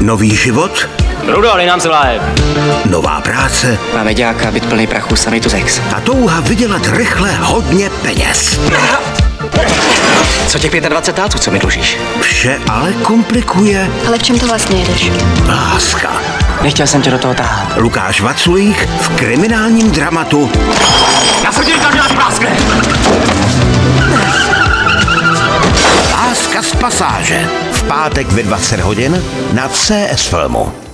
Nový život, Rudo, dej nám se láhev. nová práce Máme děláka, byt plný prachu, samý tu zex. a touha vydělat rychle hodně peněz. Co těch 25 táců, co mi dlužíš? Vše ale komplikuje Ale v čem to vlastně jedeš? láska. Nechtěl jsem tě do toho tahat. Lukáš Vaculík v kriminálním dramatu Já jsem ti říkal, že. Láska z pasáže. V pátek ve 20 hodin na CS Filmu.